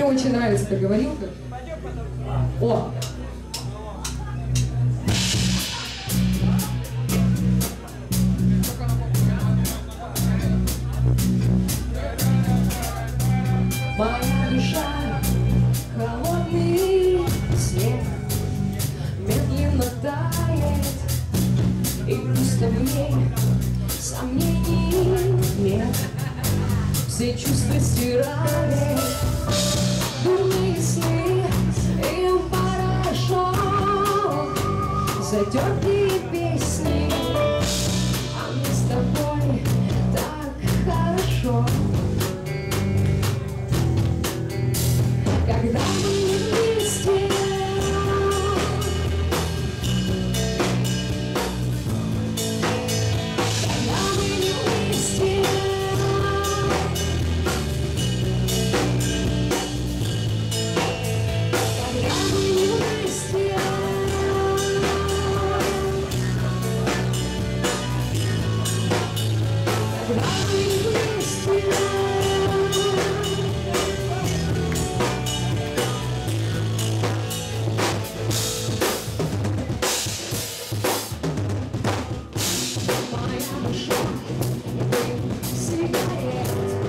Мне очень нравится эта говорилка. О! Моя душа, холодный снег Медленно тает И просто в ней сомнений нет Все чувства стирали Затертые песни Моя душа дым сигарет